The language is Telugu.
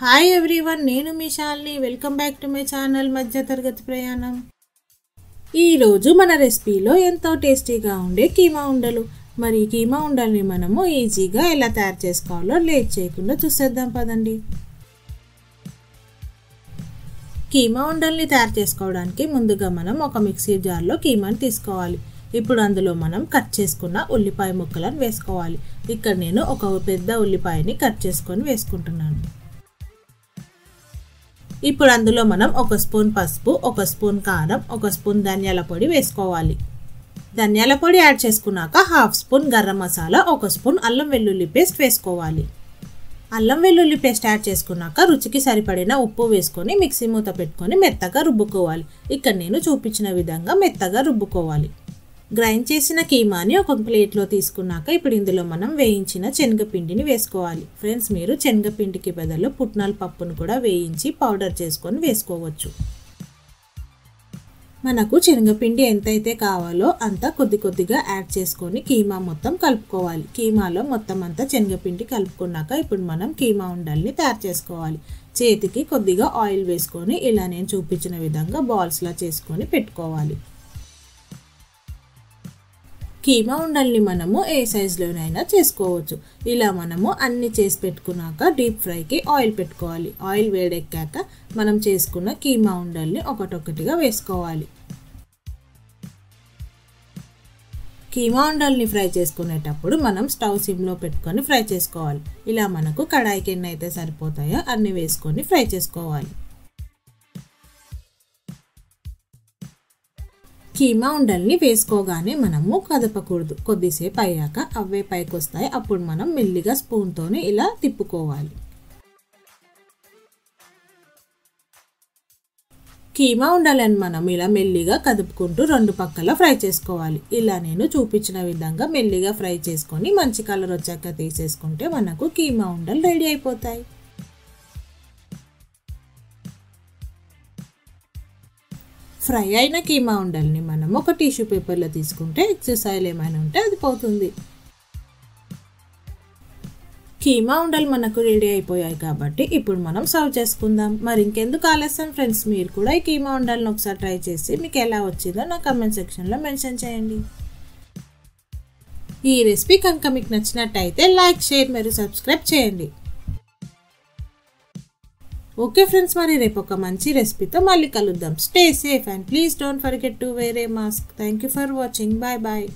హాయ్ ఎవ్రీవన్ నేను మీ Shalini. Welcome back to my channel మధ్య తరగతి ప్రయాణం. ఈరోజు మన రెసిపీలో ఎంతో టేస్టీగా ఉండే కీమా ఉండలు. మరి కీమా ఉండల్ని మనము ఈజీగా ఎలా తయారు చేసుకోవాలో లేట్ చేయకుండా చూసేద్దాం పదండి. కీమా ఉండల్ని తయారు చేసుకోవడానికి ముందుగా మనం ఒక మిక్సీ జార్లో కీమాని తీసుకోవాలి. ఇప్పుడు అందులో మనం కట్ చేసుకున్న ఉల్లిపాయ ముక్కలను వేసుకోవాలి. ఇక్కడ నేను ఒక పెద్ద ఉల్లిపాయని కట్ చేసుకొని వేసుకుంటున్నాను. ఇప్పుడు అందులో మనం ఒక స్పూన్ పసుపు ఒక స్పూన్ కారం ఒక స్పూన్ ధనియాల పొడి వేసుకోవాలి. ధనియాల పొడి యాడ్ చేసుకున్నాక హాఫ్ స్పూన్ గరం మసాలా ఒక స్పూన్ అల్లం వెల్లుల్లి పేస్ట్ వేసుకోవాలి. అల్లం వెల్లుల్లి పేస్ట్ యాడ్ చేసుకున్నాక రుచికి సరిపడిన ఉప్పు వేసుకొని మిక్సీ మూత పెట్టుకొని మెత్తగా రుబ్బుకోవాలి. ఇక్కడ నేను చూపించిన విధంగా మెత్తగా రుబ్బుకోవాలి. గ్రైండ్ చేసిన కీమాని ఒక ప్లేట్లో తీసుకున్నాక ఇప్పుడు ఇందులో మనం వేయించిన శనగపిండిని వేసుకోవాలి. ఫ్రెండ్స్ మీరు శనగపిండికి బదులు పుట్నాల పప్పును కూడా వేయించి పౌడర్ చేసుకొని వేసుకోవచ్చు. మనకు శనగపిండి ఎంతైతే కావాలో అంత కొద్ది కొద్దిగా యాడ్ చేసుకొని కీమా మొత్తం కలుపుకోవాలి. కీమాలో మొత్తం అంతా శనగపిండి కలుపుకున్నాక ఇప్పుడు మనం కీమా ఉండల్ని తయారు చేసుకోవాలి. చేతికి కొద్దిగా ఆయిల్ వేసుకొని ఇలా నేను చూపించిన విధంగా బాల్స్లా చేసుకొని పెట్టుకోవాలి. కీమా ఉండల్ని మనము ఏ సైజులోనైనా చేసుకోవచ్చు. ఇలా మనము అన్ని చేసి పెట్టుకున్నాక డీప్ ఫ్రైకి ఆయిల్ పెట్టుకోవాలి. ఆయిల్ వేడెక్కాక మనం చేసుకున్న కీమా ఉండల్ని ఒకటొకటిగా వేసుకోవాలి. కీమా ఉండల్ని ఫ్రై చేసుకునేటప్పుడు మనం స్టవ్ సిమ్లో పెట్టుకొని ఫ్రై చేసుకోవాలి. ఇలా మనకు కడాయికి ఎన్ని అయితే సరిపోతాయో అన్ని వేసుకొని ఫ్రై చేసుకోవాలి. కీమా ఉండల్ని వేసుకోగానే మనము కదపకూడదు. కొద్దిసేపు అయ్యాక అవే పైకి వస్తాయి అప్పుడు మనం మెల్లిగా స్పూన్తోనే ఇలా తిప్పుకోవాలి. కీమా ఉండాలని మనం ఇలా మెల్లిగా కదుపుకుంటూ రెండు పక్కల ఫ్రై చేసుకోవాలి. ఇలా నేను చూపించిన విధంగా మెల్లిగా ఫ్రై చేసుకొని మంచి కలర్ వచ్చాక తీసేసుకుంటే మనకు కీమా ఉండలు రెడీ అయిపోతాయి. ఫ్రై అయిన కీమా ఉండల్ని మనం ఒక టిష్యూ పేపర్లో తీసుకుంటే ఎక్సెస్ ఆయిల్ ఏమైనా ఉంటే అది పోతుంది. కీమా ఉండలు మనకు రెడీ అయిపోయాయి కాబట్టి ఇప్పుడు మనం సర్వ్ చేసుకుందాం. మరి ఇంకెందుకు ఆలస్యం ఫ్రెండ్స్ మీరు కూడా ఈ కీమా ఉండల్ని ఒకసారి ట్రై చేసి మీకు ఎలా వచ్చిందో నా కమెంట్ సెక్షన్లో మెన్షన్ చేయండి. ఈ రెసిపీ కనుక మీకు నచ్చినట్టయితే లైక్ షేర్ మరియు సబ్స్క్రైబ్ చేయండి. ఓకే ఫ్రెండ్స్ మరి రేపు ఒక మంచి రెసిపీతో మళ్ళీ కలుద్దాం. Stay safe and please don't forget to wear mask thank you for watching bye bye